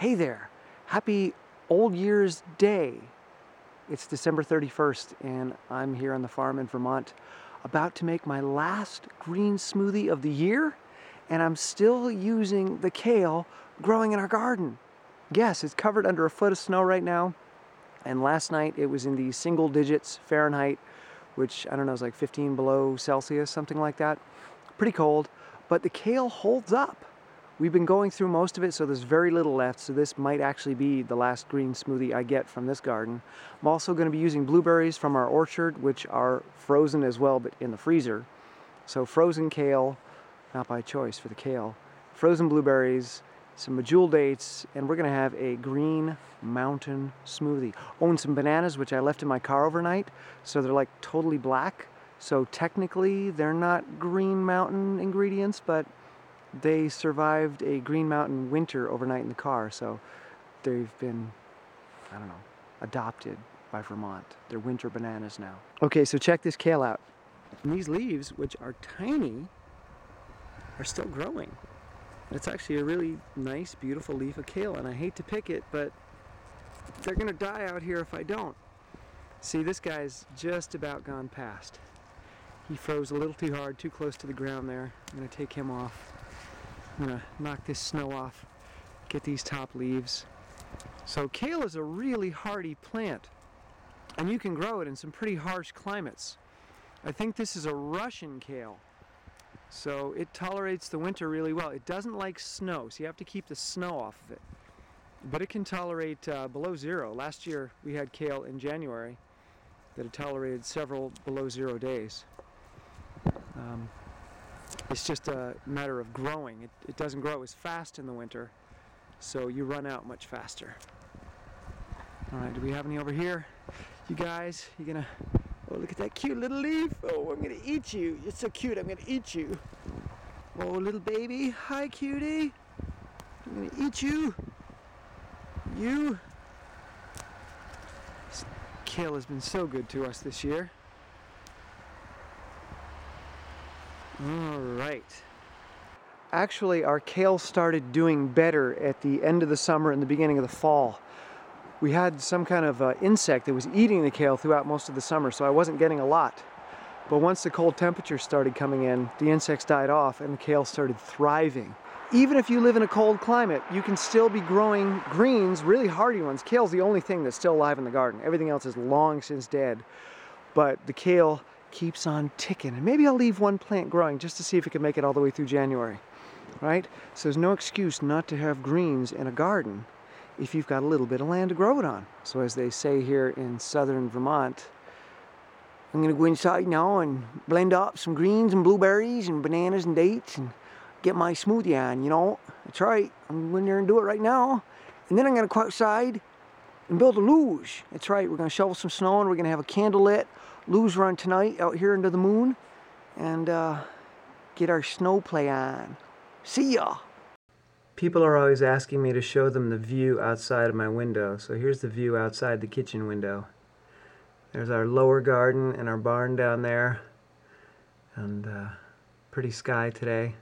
Hey there, happy Old Year's Day. It's December 31st, and I'm here on the farm in Vermont about to make my last green smoothie of the year, and I'm still using the kale growing in our garden. Yes, it's covered under a foot of snow right now, and last night it was in the single digits Fahrenheit, which I don't know is like 15 below Celsius, something like that. Pretty cold, but the kale holds up. We've been going through most of it, so there's very little left, so this might actually be the last green smoothie I get from this garden. I'm also going to be using blueberries from our orchard, which are frozen as well, but in the freezer. So frozen kale, not by choice for the kale, frozen blueberries, some medjool dates, and we're going to have a green mountain smoothie. Oh, some bananas, which I left in my car overnight, so they're like totally black. So technically, they're not green mountain ingredients, but they survived a Green Mountain winter overnight in the car, so they've been, I don't know, adopted by Vermont. They're winter bananas now. Okay, so check this kale out. And these leaves, which are tiny, are still growing. It's actually a really nice, beautiful leaf of kale, and I hate to pick it, but they're gonna die out here if I don't. See, this guy's just about gone past. He froze a little too hard, too close to the ground there. I'm gonna take him off. I'm gonna knock this snow off, get these top leaves. So kale is a really hardy plant and you can grow it in some pretty harsh climates. I think this is a Russian kale. So it tolerates the winter really well. It doesn't like snow, so you have to keep the snow off of it. But it can tolerate uh, below zero. Last year we had kale in January that had tolerated several below zero days. Um, it's just a matter of growing. It, it doesn't grow as fast in the winter, so you run out much faster. All right, do we have any over here? You guys, you gonna, oh, look at that cute little leaf. Oh, I'm gonna eat you. You're so cute, I'm gonna eat you. Oh, little baby, hi cutie. I'm gonna eat you. You. Kale has been so good to us this year. All right. Actually, our kale started doing better at the end of the summer and the beginning of the fall. We had some kind of uh, insect that was eating the kale throughout most of the summer, so I wasn't getting a lot. But once the cold temperatures started coming in, the insects died off and the kale started thriving. Even if you live in a cold climate, you can still be growing greens, really hardy ones. Kale's the only thing that's still alive in the garden. Everything else is long since dead. But the kale keeps on ticking. And maybe I'll leave one plant growing just to see if it can make it all the way through January. Right? So there's no excuse not to have greens in a garden if you've got a little bit of land to grow it on. So as they say here in southern Vermont, I'm gonna go inside now and blend up some greens and blueberries and bananas and dates and get my smoothie on, you know. That's right, I'm going there and do it right now. And then I'm gonna go outside and build a luge. That's right, we're gonna shovel some snow and we're gonna have a candle lit luge run tonight out here into the moon and uh, get our snow play on. See ya! People are always asking me to show them the view outside of my window. So here's the view outside the kitchen window. There's our lower garden and our barn down there. And uh, pretty sky today.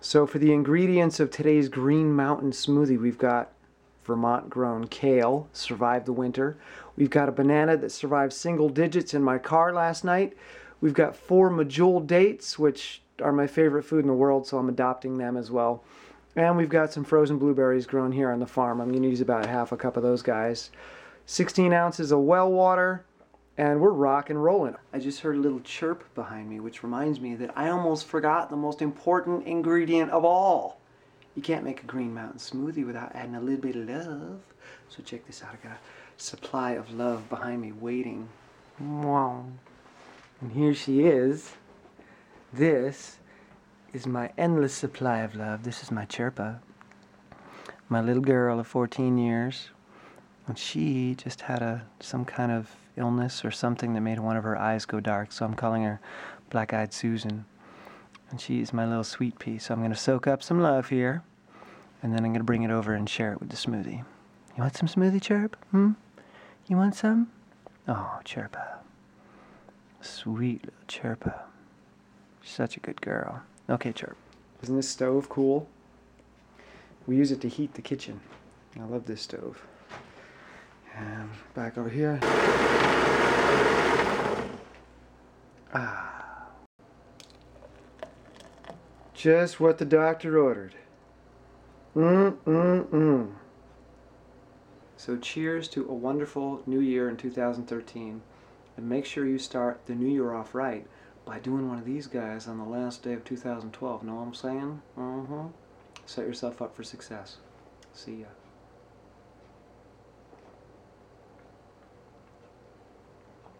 So for the ingredients of today's Green Mountain smoothie, we've got Vermont grown kale, survived the winter. We've got a banana that survived single digits in my car last night. We've got four medjool dates, which are my favorite food in the world, so I'm adopting them as well. And we've got some frozen blueberries grown here on the farm. I'm going to use about half a cup of those guys. 16 ounces of well water, and we're rock and rolling. I just heard a little chirp behind me, which reminds me that I almost forgot the most important ingredient of all. You can't make a Green Mountain smoothie without adding a little bit of love. So check this out. I got a supply of love behind me waiting. Wow. And here she is. This is my endless supply of love. This is my Chirpa. My little girl of 14 years. And she just had a some kind of illness or something that made one of her eyes go dark. So I'm calling her Black-Eyed Susan. And she's my little sweet pea. So I'm going to soak up some love here. And then I'm going to bring it over and share it with the smoothie. You want some smoothie, Chirp? Hmm? You want some? Oh, Chirpa. Sweet little Chirpa. Such a good girl. Okay, Chirp. Isn't this stove cool? We use it to heat the kitchen. I love this stove. And back over here. Just what the doctor ordered. Mm, mm, mm. So cheers to a wonderful new year in 2013. And make sure you start the new year off right by doing one of these guys on the last day of 2012. Know what I'm saying? Mm-hmm. Set yourself up for success. See ya.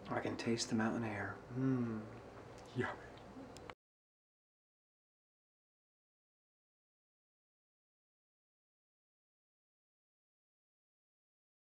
I can taste the mountain air. Mmm. Yummy.